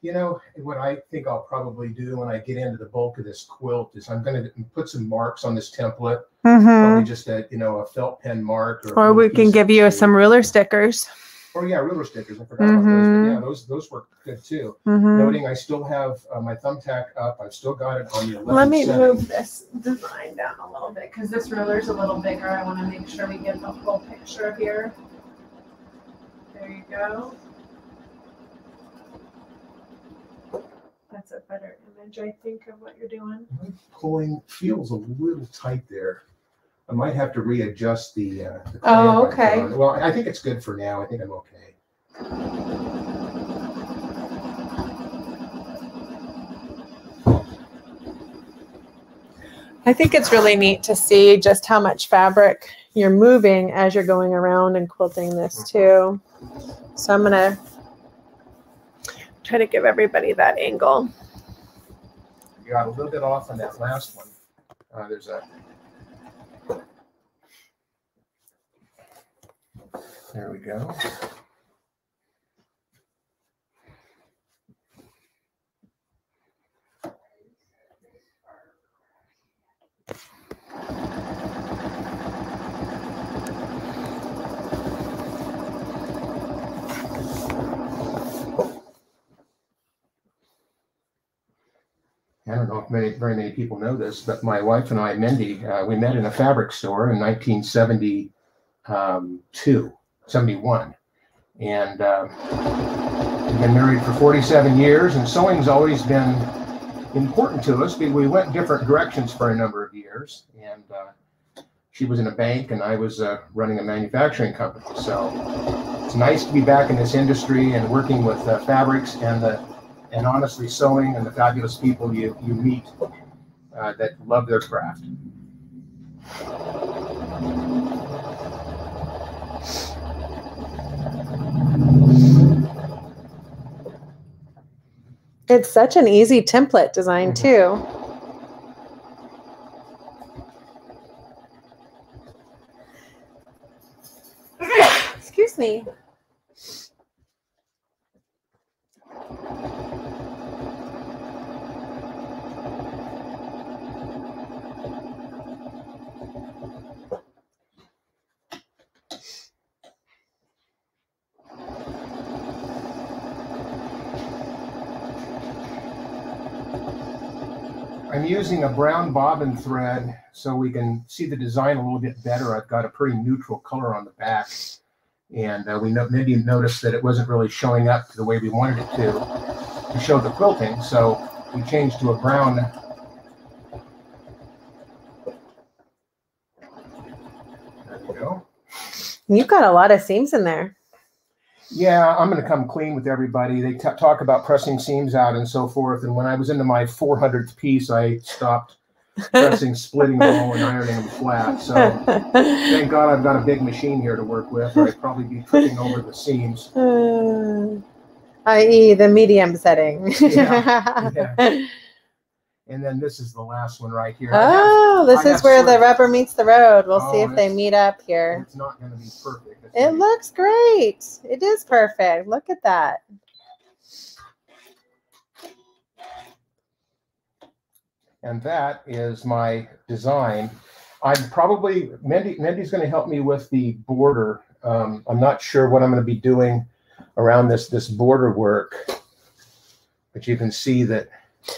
You know, what I think I'll probably do when I get into the bulk of this quilt is I'm going to put some marks on this template. Mm-hmm. Probably just a, you know, a felt pen mark. a Or we can give you tape. some ruler stickers. Oh yeah, ruler stickers. I forgot about those. But yeah, those those work good too. Mhm. Noting I still have uh, my thumbtack up. I've still got it on the 11 Let me setting. move this design down a little bit because this ruler's a little bigger. I want to make sure we get the full picture here. There you go. That's a better image, I think, of what you're doing. Pulling feels a little tight there. I might have to readjust the. Uh, the Oh, I okay. Well, I think it's good for now. I think I'm okay. I think it's really neat to see just how much fabric you're moving as you're going around and quilting this too. So I'm gonna try to give everybody that angle. You got a little bit off on that last one. Uh, there's a. There we go. I don't know if many, very many people know this, but my wife and I, Mendy, uh, we met in a fabric store in 1972, 71. And uh, we've been married for 47 years, and sewing's always been important to us. We, we went different directions for a number of years. And uh, she was in a bank, and I was uh, running a manufacturing company. So it's nice to be back in this industry and working with uh, fabrics and the and honestly sewing and the fabulous people you, you meet uh, that love their craft. It's such an easy template design Mhm. too. <coughs> Excuse me. I'm using a brown bobbin thread so we can see the design a little bit better. I've got a pretty neutral color on the back. And uh, we maybe noticed that it wasn't really showing up the way we wanted it to, to show the quilting. So we changed to a brown. There go. You've got a lot of seams in there. Yeah, I'm going to come clean with everybody. They t- talk about pressing seams out and so forth. And when I was into my 400th piece, I stopped <laughs> pressing, splitting them and ironing them flat. So thank God I've got a big machine here to work with, or I'd probably be tripping over the seams. <sighs> Uh, i.e., the medium setting. Yeah, <laughs> And then this is the last one right here. Oh, this is where the rubber meets the road. We'll see Oh, if they meet up here. It's not going to be perfect. It looks great. It is perfect. Look at that. and that is my design. I'm probably Mendy. Mendy's going to help me with the border. Um, I'm not sure what I'm going to be doing around this this border work, but you can see that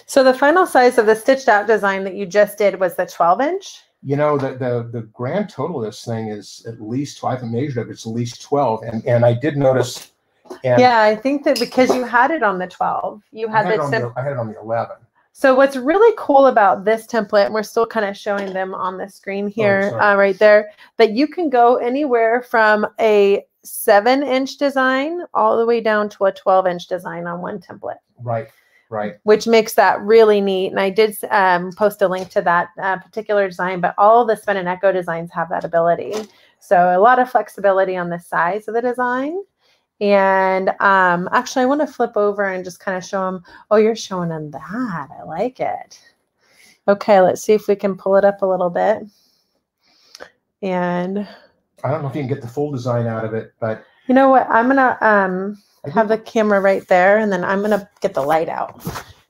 So the final size of the stitched out design that you just did was the 12 inch. you know the the the grand total of this thing is at least I haven't measured it. It's at least 12, and and I did notice. And Yeah, I think that because you had it on the 12, you I had had, it the on the, I had it on the 11. So what's really cool about this template, and we're still kind of showing them on the screen here, sorry. uh, right there, that you can go anywhere from a seven inch design all the way down to a 12 inch design on one template, Right, right. which makes that really neat. And I did um, post a link to that uh, particular design, but all the spin and Echo designs have that ability. So a lot of flexibility on the size of the design. And um, actually, I want to flip over and just kind of show them. Oh, you're showing them that. I like it. Okay, let's see if we can pull it up a little bit. And I don't know if you can get the full design out of it, but you know what? I'm gonna um, have the camera right there, and then I'm gonna get the light out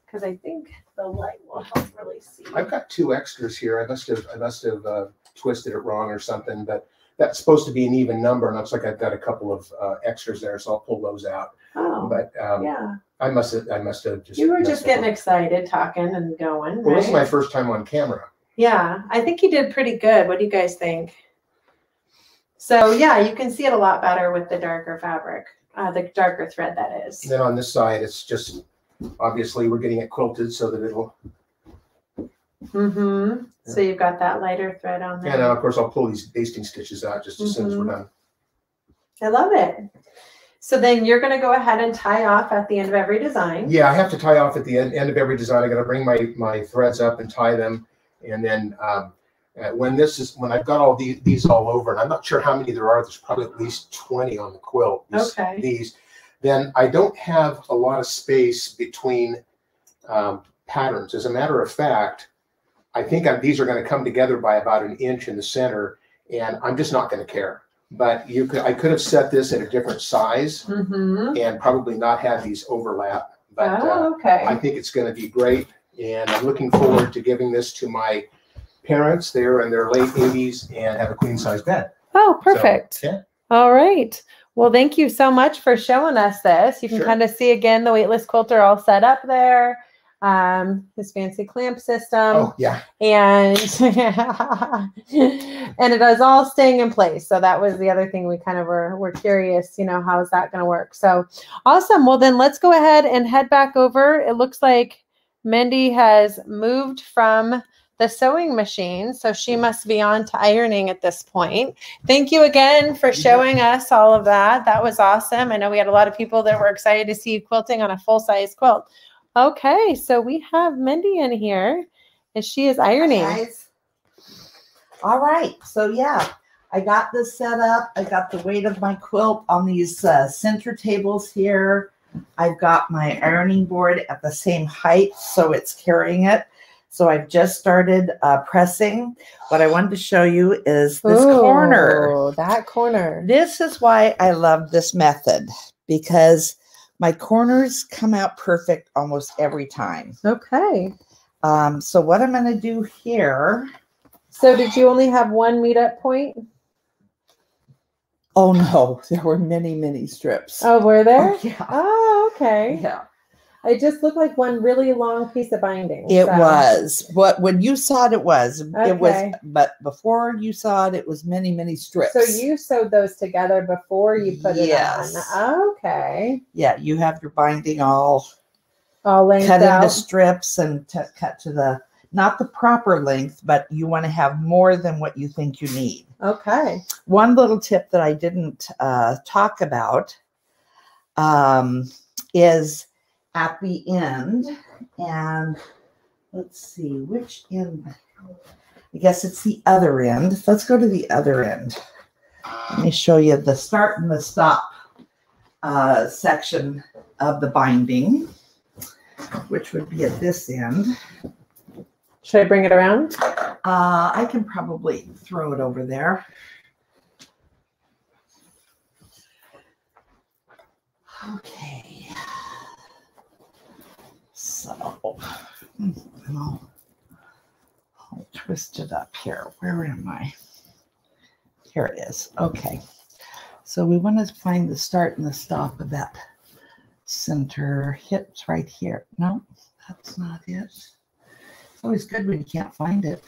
because I think the light will help really see. I've got two extras here. I must have I must have uh, twisted it wrong or something, but that's supposed to be an even number, and it looks like I've got a couple of uh, extras there, so I'll pull those out. Oh, But um, yeah. I must have I must have just You were messed just up. getting excited, talking and going. Well, this is my first time on camera. Yeah, I think you did pretty good. What do you guys think? So yeah, you can see it a lot better with the darker fabric, uh, the darker thread that is. And then on this side, it's just obviously we're getting it quilted so that it'll. Mm-hmm. So you've got that lighter thread on there. And then of course I'll pull these basting stitches out just as soon as we're Mhm. done. I love it. So then you're gonna go ahead and tie off at the end of every design. Yeah, I have to tie off at the end, end of every design. I got to bring my my threads up and tie them, and then um, uh, when this is when I've got all these these all over, and I'm not sure how many there are. There's probably at least twenty on the quilt. These, Okay. These, then I don't have a lot of space between um, patterns. As a matter of fact, I think I'm, these are going to come together by about an inch in the center, and I'm just not going to care. But you could I could have set this at a different size Mm-hmm. and probably not have these overlap. But uh, Oh, okay. I think it's going to be great, and I'm looking forward to giving this to my parents. They're in their late 80s and have a queen size bed. Oh, perfect. yeah. All right. Well, thank you so much for showing us this. You can Sure. kind of see again the weightless quilter all set up there. Um, his fancy clamp system. oh yeah, and <laughs> and it is all staying in place so that was the other thing we kind of were, were curious you know how is that going to work so awesome well then let's go ahead and head back over it looks like mindy has moved from the sewing machine so she must be on to ironing at this point thank you again for showing us all of that that was awesome i know we had a lot of people that were excited to see you quilting on a full size quilt okay so we have Mendy in here and she is ironing Guys. All right, so yeah, I got this set up. I got the weight of my quilt on these uh, center tables here. I've got my ironing board at the same height, so it's carrying it. So I've just started uh, pressing. What I wanted to show you is this corner. Ooh, That corner. This is why I love this method because my corners come out perfect almost every time. Okay. Um, so what I'm going to do here So did you only have one meetup point? Oh no, <laughs> there were many, many strips. Oh, were there? Oh, <laughs> yeah. Oh, okay. Yeah. It just looked like one really long piece of binding. It so- was. What when you saw it, it was. It was but before you saw it, it was many, many strips. So you sewed those together before you put Yes. it on. Okay. yeah, you have your binding all All length cut out. into strips and t- cut to the not the proper length, but you want to have more than what you think you need. Okay. One little tip that I didn't uh, talk about um, is at the end, and let's see which end. I guess it's the other end. Let's go to the other end. Let me show you the start and the stop uh, section of the binding, which would be at this end. Should I bring it around? Uh, I can probably throw it over there. Okay. So, hmm, I'll, I'll twist it up here. Where am I? Here it is. Okay. So we want to find the start and the stop of that center hips right here. No, that's not it. It's always good when you can't find it.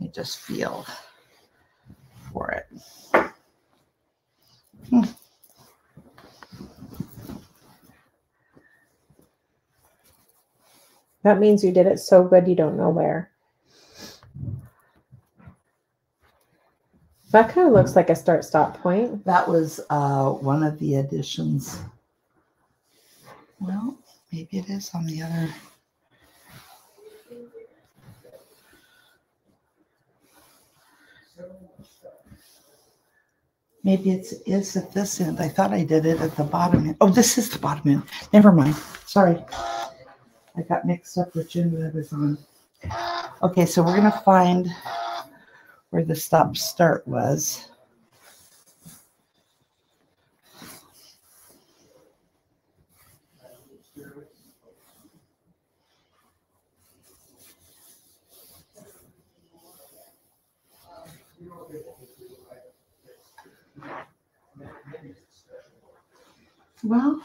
You just feel for it. Hmm. That means you did it so good you don't know where. That kind of looks like a start stop point. That was uh, one of the additions. Well, maybe it is on the other. Maybe it's is at this end. I thought I did it at the bottom end. Oh, this is the bottom end. Never mind. Sorry. I got mixed up with June that was on. Okay, so we're gonna find where the stop start was. Well,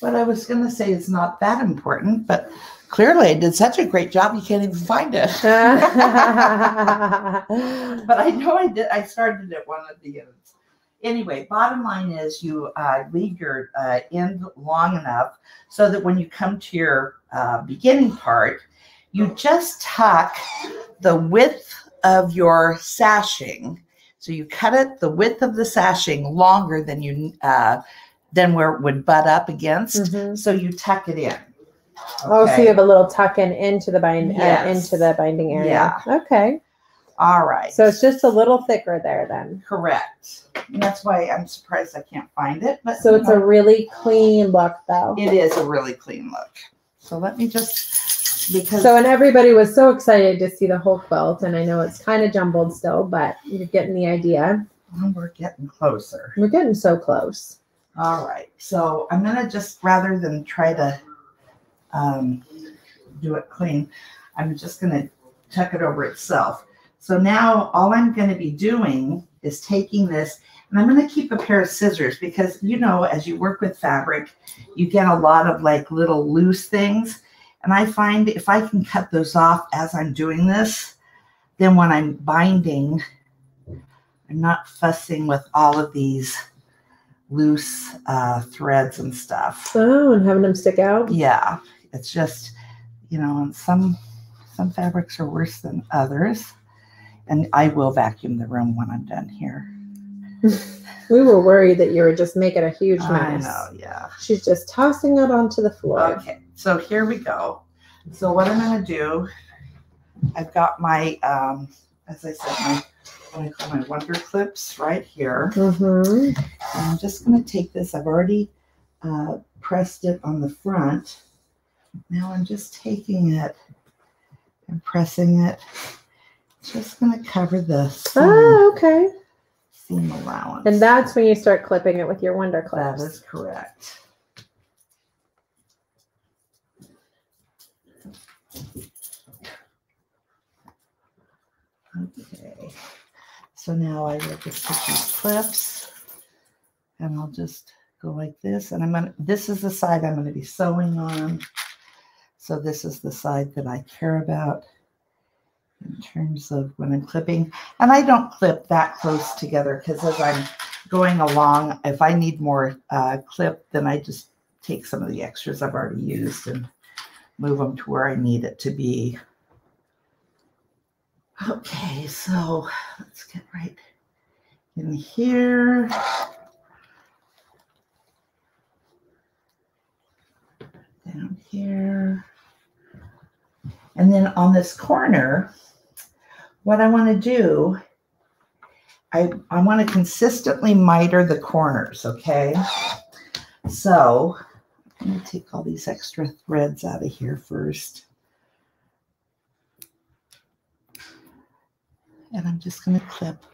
what I was going to say is not that important, but clearly I did such a great job, you can't even find it. <laughs> <laughs> but I know I did. I started at one of the ends. Anyway, bottom line is you uh, leave your uh, end long enough so that when you come to your uh, beginning part, you just tuck the width of your sashing. So you cut it the width of the sashing longer than you uh, than where it would butt up against. Mhm. So you tuck it in. Oh, so you have a little tuck in into the bind uh, into the binding area. Yeah. Okay. All right. So it's just a little thicker there then. correct. And that's why I'm surprised I can't find it. But So it's a really clean look though. it is a really clean look. So let me just because So and everybody was so excited to see the whole quilt, and I know it's kind of jumbled still, but you're getting the idea. well, we're getting closer. We're getting so close. All right. So I'm gonna just rather than try to um, do it clean, I'm just gonna tuck it over itself. So now all I'm gonna be doing is taking this and I'm gonna keep a pair of scissors because you know, as you work with fabric, you get a lot of like little loose things. And I find if I can cut those off as I'm doing this, then when I'm binding, I'm not fussing with all of these loose uh, threads and stuff. Oh, and having them stick out. Yeah, it's just you know, and some some fabrics are worse than others. And I will vacuum the room when I'm done here. <laughs> We were worried that you were just making a huge mess. I know, yeah. She's just tossing it onto the floor. Okay, so here we go. So what I'm gonna do, I've got my, um, as I said, my what I call my wonder clips right here. Mm-hmm. I'm just going to take this. I've already uh, pressed it on the front. Now I'm just taking it and pressing it. Just going to cover this. Oh, okay. seam allowance. And that's when you start clipping it with your Wonder clips. is correct. So now I will just take these clips and I'll just go like this. And I'm gonna, this is the side I'm gonna be sewing on. So this is the side that I care about in terms of when I'm clipping. And I don't clip that close together because as I'm going along, if I need more uh, clip, then I just take some of the extras I've already used and move them to where I need it to be. Okay, so let's get right in here. Down here. And then on this corner, what I want to do, I, I want to consistently miter the corners, okay? So going to take all these extra threads out of here first. And I'm just going to clip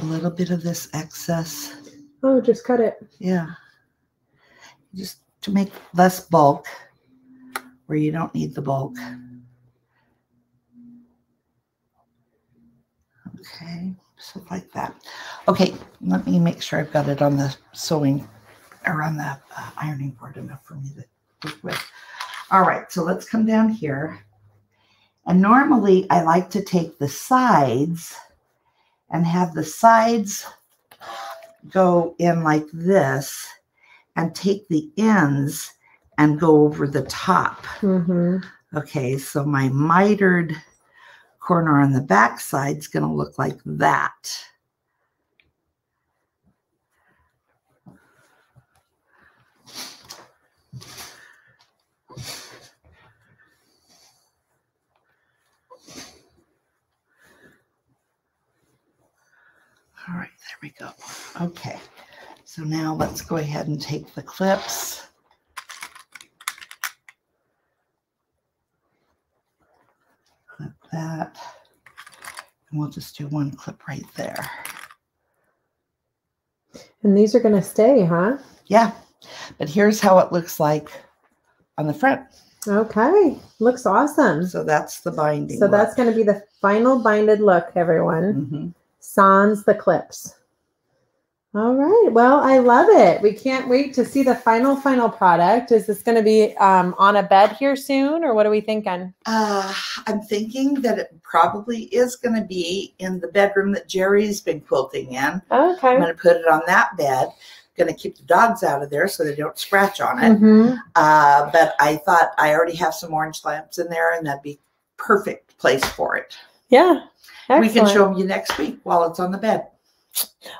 a little bit of this excess. Oh, just cut it. Yeah. Just to make less bulk where you don't need the bulk. Okay, so like that. Okay, let me make sure I've got it on the sewing or on the uh, ironing board enough for me to work with. All right, so let's come down here. And normally I like to take the sides and have the sides go in like this and take the ends and go over the top. hmm Okay, so my mitered corner on the back side is going to look like that. All right, there we go. Okay, so now let's go ahead and take the clips. Clip that. And we'll just do one clip right there. And these are going to stay, huh? Yeah, but here's how it looks like on the front. Okay. Looks awesome. So that's the binding. So that's going to be the final binded look, everyone. hmm Sans the clips. All right. Well, I love it. We can't wait to see the final, final product. Is this going to be um, on a bed here soon, or what are we thinking? Uh, I'm thinking that it probably is going to be in the bedroom that Jerry's been quilting in. Okay. I'm going to put it on that bed. Going to keep the dogs out of there so they don't scratch on it. Mhm. Uh, but I thought I already have some orange lamps in there, and that'd be perfect place for it. Yeah. We can Excellent. show you next week while it's on the bed.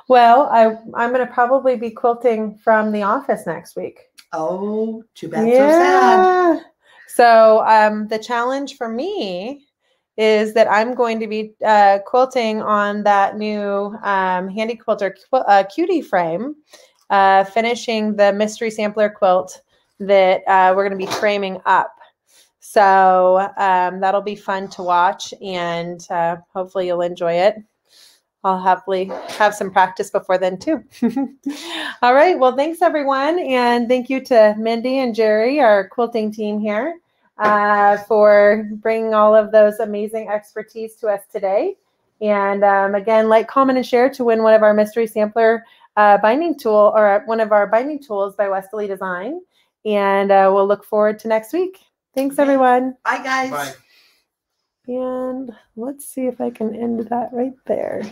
Well, I I'm going to probably be quilting from the office next week. Oh, too bad, so sad. Yeah. So um, the challenge for me is that I'm going to be uh, quilting on that new um, Handi Quilter qu- uh, cutie frame, uh, finishing the mystery sampler quilt that uh, we're going to be framing up. So um, that'll be fun to watch, and uh, hopefully you'll enjoy it. I'll happily have some practice before then too. <laughs> All right. Well, thanks everyone, and thank you to Mendy and Jerry, our quilting team here, uh, for bringing all of those amazing expertise to us today. And um, again, like, comment, and share to win one of our mystery sampler uh, binding tool or one of our binding tools by Westalee Design. And uh, we'll look forward to next week. Thanks, everyone. Bye, guys. Bye. And let's see if I can end that right there.